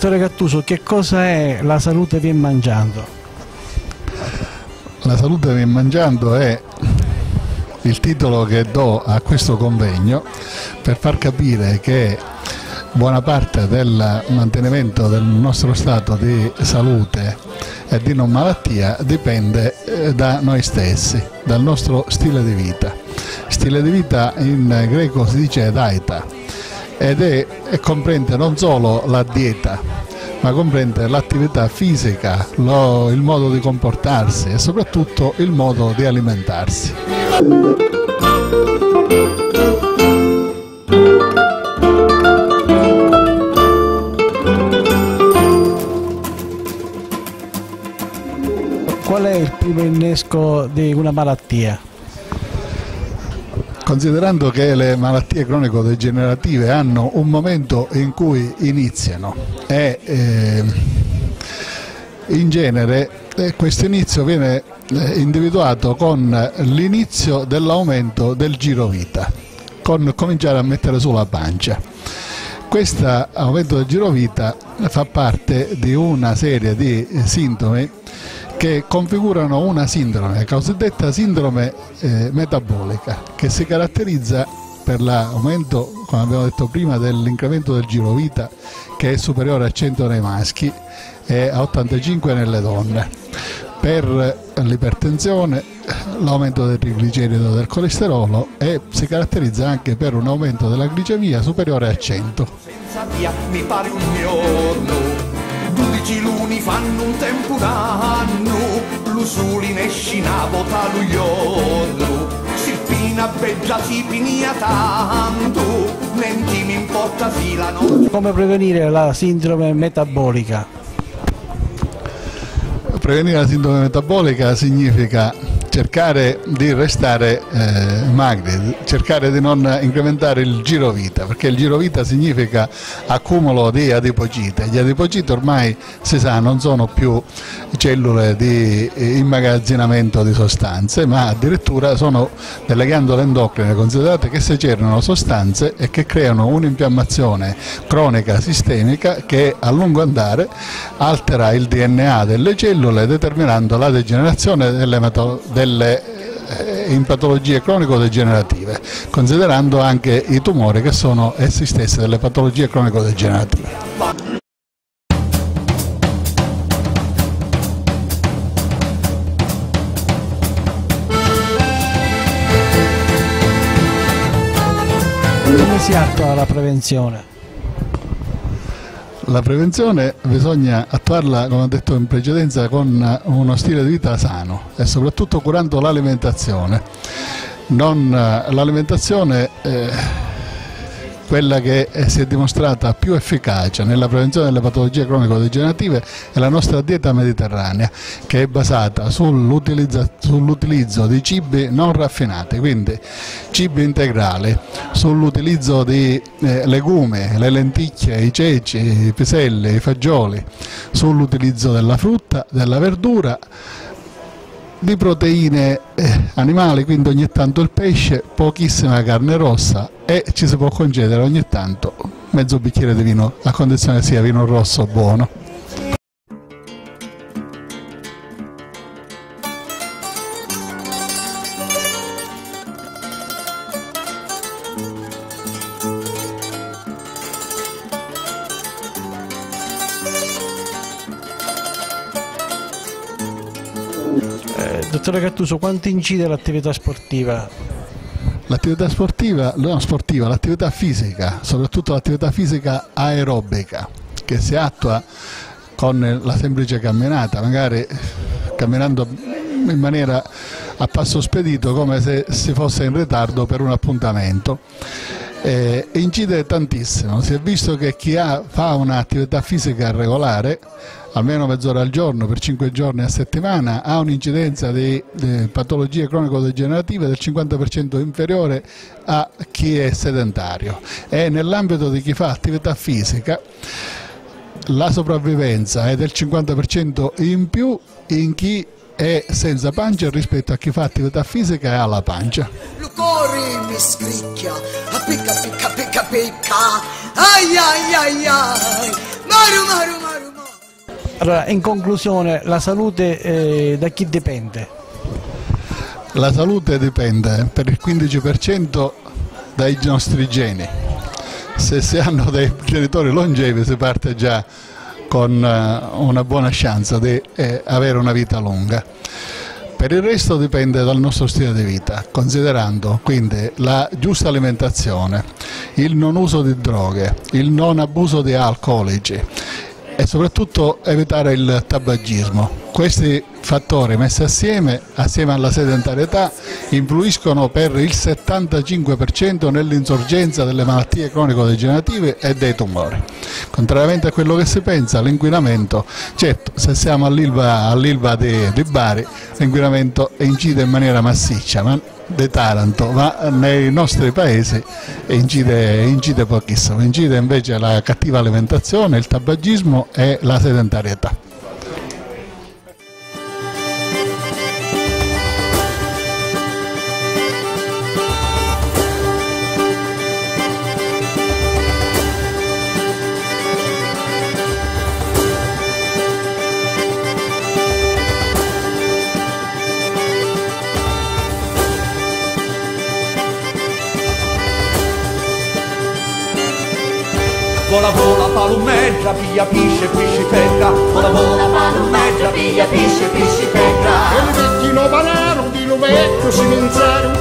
Dottore Cattuso, che cosa è la salute vien mangiando? La salute vien mangiando è il titolo che do a questo convegno per far capire che buona parte del mantenimento del nostro stato di salute e di non malattia dipende eh, da noi stessi, dal nostro stile di vita. Stile di vita in greco si dice daita ed è, e comprende non solo la dieta ma comprende l'attività fisica, lo, il modo di comportarsi e soprattutto il modo di alimentarsi. Qual è il primo innesco di una malattia? Considerando che le malattie cronico-degenerative hanno un momento in cui iniziano e eh, in genere eh, questo inizio viene eh, individuato con l'inizio dell'aumento del giro vita, con cominciare a mettere sulla pancia. Questo aumento del giro vita fa parte di una serie di sintomi che configurano una sindrome, la cosiddetta sindrome eh, metabolica, che si caratterizza per l'aumento, come abbiamo detto prima, dell'incremento del giro vita che è superiore a 100 nei maschi e a 85 nelle donne. Per l'ipertensione, l'aumento del triglicerido del colesterolo e si caratterizza anche per un aumento della glicemia superiore a 100. Mi pare un giorno 12 luni fanno un tempo un anno, l'usuli ne scinavo talugliorno, sirpina beggia si pinia tanto, nenti mi importa si la notte. Come prevenire la sindrome metabolica? Prevenire la sindrome metabolica significa cercare di restare eh, magri, cercare di non incrementare il giro vita, perché il giro vita significa accumulo di adipocite. Gli adipociti ormai si sa non sono più cellule di immagazzinamento di sostanze, ma addirittura sono delle ghiandole endocrine considerate che secerano sostanze e che creano un'infiammazione cronica sistemica che a lungo andare altera il DNA delle cellule determinando la degenerazione delle, delle eh, in patologie cronico-degenerative, considerando anche i tumori che sono essi stessi delle patologie cronico-degenerative. Come si attua la prevenzione? La prevenzione bisogna attuarla, come ho detto in precedenza, con uno stile di vita sano e soprattutto curando l'alimentazione. L'alimentazione eh, quella che si è dimostrata più efficace nella prevenzione delle patologie cronico-degenerative è la nostra dieta mediterranea che è basata sull'utilizzo sull di cibi non raffinati, quindi cibi integrali, sull'utilizzo di eh, legumi, le lenticchie, i ceci, i piselli, i fagioli, sull'utilizzo della frutta, della verdura di proteine eh, animali, quindi ogni tanto il pesce, pochissima carne rossa e ci si può concedere ogni tanto mezzo bicchiere di vino, a condizione sia vino rosso buono. Eh, dottore Cattuso, quanto incide l'attività sportiva? L'attività sportiva, non sportiva, l'attività fisica, soprattutto l'attività fisica aerobica, che si attua con la semplice camminata, magari camminando in maniera a passo spedito come se si fosse in ritardo per un appuntamento. Eh, incide tantissimo, si è visto che chi ha, fa un'attività fisica regolare almeno mezz'ora al giorno per 5 giorni a settimana ha un'incidenza di, di patologie cronico-degenerative del 50% inferiore a chi è sedentario e nell'ambito di chi fa attività fisica la sopravvivenza è del 50% in più in chi è senza pancia rispetto a chi fa attività fisica e ha la pancia. Cuore mi scricchia, a picca picca picca picca, ai ai ai ai, Roma, Roma, Roma. Allora, in conclusione, la salute eh, da chi dipende? La salute dipende per il 15% dai nostri geni. Se si hanno dei genitori longevi si parte già con eh, una buona chance di eh, avere una vita lunga. Per il resto dipende dal nostro stile di vita, considerando quindi la giusta alimentazione, il non uso di droghe, il non abuso di alcolici e soprattutto evitare il tabagismo. Questi fattori messi assieme, assieme alla sedentarietà, influiscono per il 75% nell'insorgenza delle malattie cronico-degenerative e dei tumori. Contrariamente a quello che si pensa, l'inquinamento, certo, se siamo all'Ilva, all di, di Bari, l'inquinamento incide in maniera massiccia, ma di Taranto, ma nei nostri paesi incide, incide pochissimo, incide invece la cattiva alimentazione, il tabagismo e la sedentarietà. Vola vola palumeggia, piglia pisce, piscifetta Vola vola palumeggia, piglia pisce, piscifetta E li metti no banaro di lumetto si minzaro